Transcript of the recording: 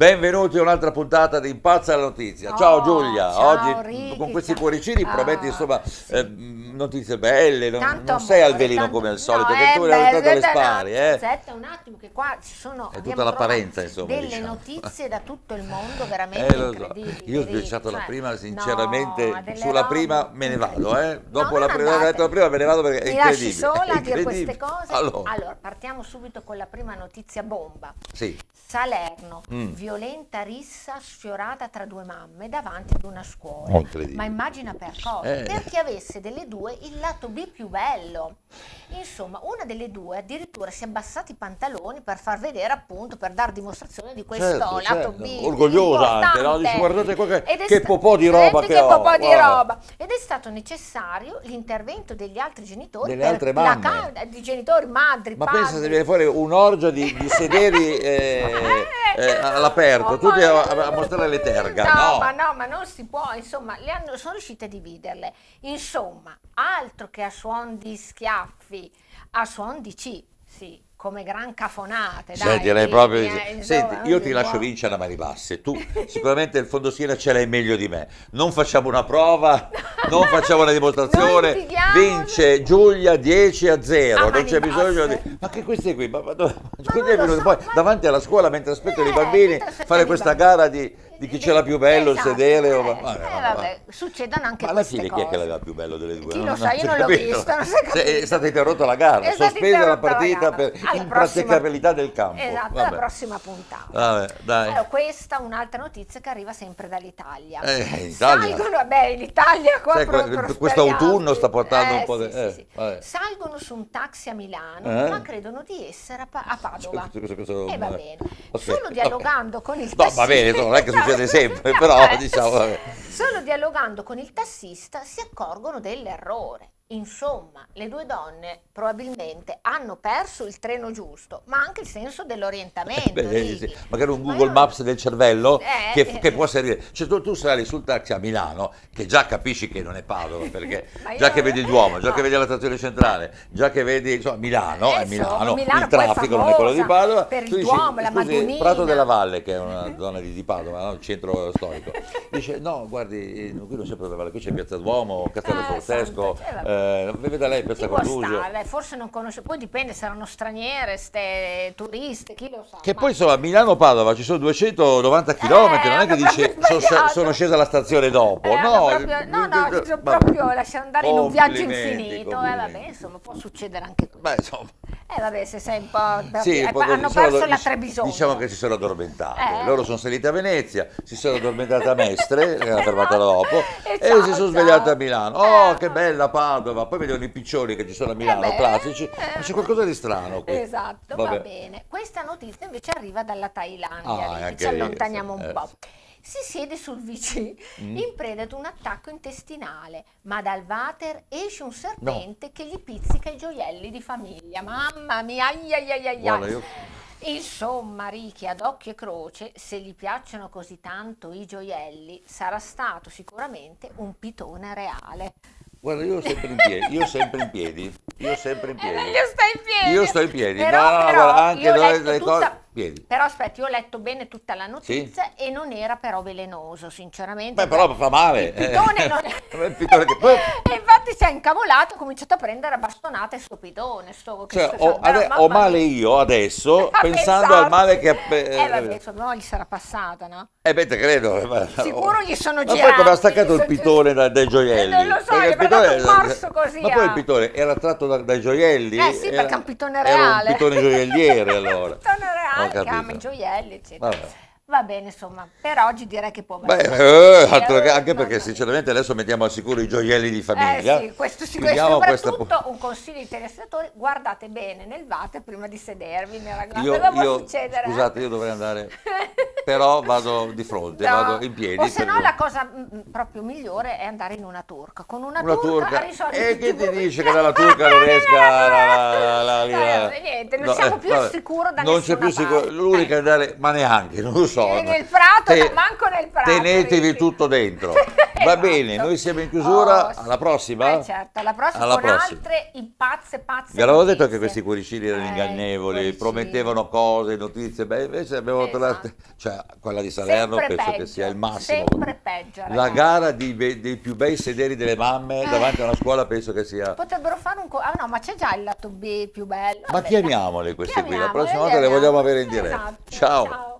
Benvenuti a un'altra puntata di Impazza la Notizia. Ciao Oh, Giulia, ciao, oggi Ricky, con questi cuoricini Ah, prometti insomma sì. eh, notizie belle, non, Tanto non sei al amore, velino tanto- come al solito, no, che eh, tu le hai le aspetta un spari, attimo, eh. Aspetta un attimo che qua ci sono È tutta l'apparenza, insomma, delle diciamo. notizie da tutto il mondo veramente Eh, lo so. Io ho Ricky, sbirciato la cioè, prima, no, sinceramente, delle sulla robe prima me ne vado, eh. Dopo No, la prima, la prima me ne vado perché è Mi lasci sola a dire queste cose? Allora, partiamo subito con la prima notizia bomba. sì, Salerno, Mm. Violenta rissa sfiorata tra due mamme davanti ad una scuola. Oh. Ma immagina per cosa? Eh. Per chi avesse delle due il lato B più bello. Insomma, una delle due addirittura si è abbassati i pantaloni per far vedere appunto, per dar dimostrazione di questo Certo, lato certo. B. Orgogliosa anche, no? Dici, guardate qua che- che popò di roba Senti che che ho, popò di roba. Ed è stato necessario l'intervento degli altri genitori Delle altre la mamme. ca- di genitori, madri, ma padri. pensa se viene fuori un'orgia di, di sederi eh, eh, all'aperto, Oh, tutti a, a mostrare le terga, No, no? ma no, ma non si può, insomma, le hanno, sono riuscite a dividerle. Insomma, altro che a suon di schiaffi, a suon di C, sì, come gran cafonate, dai. Senti, lei di- proprio di- dice, eh, senti, io non ti lascio vincere a mani basse, tu sicuramente il fondoschiena ce l'hai meglio di me, non facciamo una prova, non facciamo una dimostrazione, vince Giulia 10 a 0, A non c'è bisogno basse. di... Ma che queste qui? Ma, ma lo venuto so, poi ma- davanti alla scuola mentre aspettano i Eh, bambini mentre aspettano fare i questa bambini. gara di, di chi ce l'ha più bello, il Esatto, sedere o... eh, ma- eh, ma- vabbè, succedono anche ma alla fine chi è che cose. l'aveva più bello delle due? Chi Non- lo sa, io non l'ho capito. visto, non si è. È stata interrotta la gara, sospesa la la partita gara. per Alla impraticabilità del campo. Esatto, Vabbè. la prossima puntata. Vabbè, dai. Allora, questa è un'altra notizia che arriva sempre dall'Italia. Eh, Italia. Salgono, beh, l'Italia qua Sai, questo autunno sta portando Eh, un po' sì, di- sì, eh, sì. vabbè. Salgono su un taxi a Milano, Eh? ma credono di essere a, Pa- a Padova. E va eh, bene. Solo vabbè. dialogando con il No, tassista. va bene, non è che succede sempre, No, però, eh. diciamo, vabbè. Solo dialogando con il tassista si accorgono dell'errore. Insomma, le due donne probabilmente hanno perso il treno giusto, ma anche il senso dell'orientamento. Beh, Ricky. sì, magari un Ma Google io- Maps del cervello Eh, che, eh, che può servire. Cioè, tu, tu sali sul taxi a Milano, che già capisci che non è Padova, perché Ma io- già che vedi il Duomo, già no. che vedi la stazione centrale, già che vedi insomma, Milano, Eh, è Milano, Milano il è traffico non è quello di Padova. per il tu dici, Duomo, la scusi, Madonnina." Prato della Valle, che è una zona di, di Padova, no? il centro storico, dice no, guardi, eh, qui non c'è Prato della Valle, qui c'è Piazza Duomo, Castello Eh, Forzesco, santo, eh, eh, vede lei Cordugio. stare? Forse non conosce, poi dipende se erano straniere, ste turiste, chi lo sa. Che ma- poi insomma a Milano-Padova ci sono 290 km, non è che proprio sono, sono scesa alla stazione dopo, Eh, no, proprio- no, no, eh, sono vabbè. proprio lasciare andare in un viaggio infinito. Eh, vabbè, insomma, può succedere anche qui. Beh, insomma, Eh, vabbè, se sei un po'. sì, eh, hanno sono- perso la dic- Trebisonda. Diciamo che si sono addormentate. Eh. Loro sono salite a Venezia, si sono addormentate a Mestre, che era fermata dopo, E e, ciao, si sono svegliate a Milano. Oh, Eh, che bella Padova! Poi vedevano i piccioni che ci sono a Milano, beh, classici, eh. ma c'è qualcosa di strano qui. Esatto, va Vabbè. bene. Questa notizia invece arriva dalla Thailandia, Ah, ci allontaniamo un eh. po'. Si siede sul VC Mm. in preda ad un attacco intestinale, ma dal water esce un serpente che gli pizzica i gioielli di famiglia. Mamma mia, ai ai ai ai. Guarda, io- Insomma, Ricky, ad occhio e croce, se gli piacciono così tanto i gioielli, sarà stato sicuramente un pitone reale. Guarda, io sempre in piedi, io sempre in piedi, io sempre in Eh, piedi. io sto in piedi. Io sto in piedi, Però, no, no, no, però, guarda, anche io ho letto le tutta- cose- piedi. Però aspetta, io ho letto bene tutta la notizia e non era però velenoso, sinceramente. Beh, però fa male. Il pitone eh. non Il pitone che- E infatti si è incavolato, ha cominciato a prendere a bastonate sto pitone. Sto, Cioè, ho, ade- ho male io adesso, Ha pensando al male che... Eh, vabbè, insomma, no, gli sarà passata, no? Eh beh, te credo. ma- Sicuro gli sono Ma poi girati, come ha staccato il pitone da- dai gioielli? Eh, non lo so, gli pitone- un morso così Ma poi il pitone era tratto da- dai gioielli? Eh sì, Era- perché è un pitone Era un reale. pitone gioielliere allora. Un pitone Capito. ama i gioielli, eccetera. Vabbè. Va bene, insomma, per oggi direi che può Beh, bastare. eh, altro Eh, anche perché sinceramente adesso mettiamo al sicuro i gioielli di famiglia. Eh sì, questo sì, questo questa soprattutto un consiglio ai telespettatori, guardate bene nel water prima di sedervi, mi raccomando, Io, cosa può io- succedere? scusate, io dovrei andare, però vado di fronte, No. vado in piedi. O se no la cosa mm, mm, proprio migliore è andare in una turca. Con una, Una turca, turca. E tutti che i ti dice che dalla turca non esca la- la- la- la- No, niente, non No, siamo eh, più al sicuro da Non c'è nessuna più sicuro, l'unica è Eh. andare, ma neanche, non lo so. E nel prato, no, manco nel prato, Tenetevi Ricky. tutto dentro. Va Esatto. bene, noi siamo in chiusura, Oh, sì. alla prossima? Eh, certo, alla prossima Alla con prossima. altre impazze, pazze Vi avevo detto che questi cuoricini erano Eh, ingannevoli, cuoricini. promettevano cose, notizie, beh invece abbiamo Esatto. trovato, cioè quella di Salerno Sempre penso che peggio, sia il massimo. Sempre peggio, La ragazzi. gara di dei più bei sederi delle mamme davanti a una scuola penso che sia... Potrebbero fare un... co- Ah no, ma c'è già il lato B più bello. Ma Vabbè, chiamiamole queste qui, la chiamiamole, prossima volta le vogliamo avere in diretta. Esatto. Ciao. Ciao.